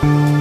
Bye.